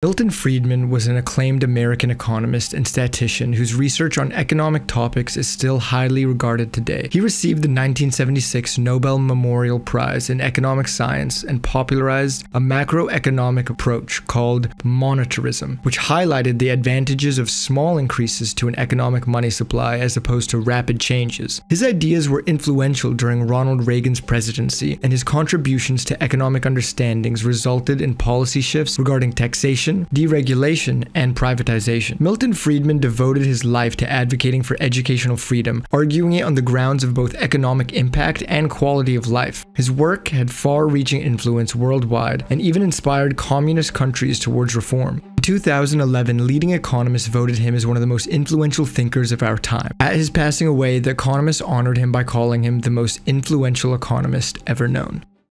Milton Friedman was an acclaimed American economist and statistician whose research on economic topics is still highly regarded today. He received the 1976 Nobel Memorial Prize in Economic Science and popularized a macroeconomic approach called monetarism, which highlighted the advantages of small increases to an economic money supply as opposed to rapid changes. His ideas were influential during Ronald Reagan's presidency, and his contributions to economic understandings resulted in policy shifts regarding taxation deregulation, and privatization. Milton Friedman devoted his life to advocating for educational freedom, arguing it on the grounds of both economic impact and quality of life. His work had far reaching influence worldwide and even inspired communist countries towards reform. In 2011, leading economists voted him as one of the most influential thinkers of our time. At his passing away, the economists honored him by calling him the most influential economist ever known.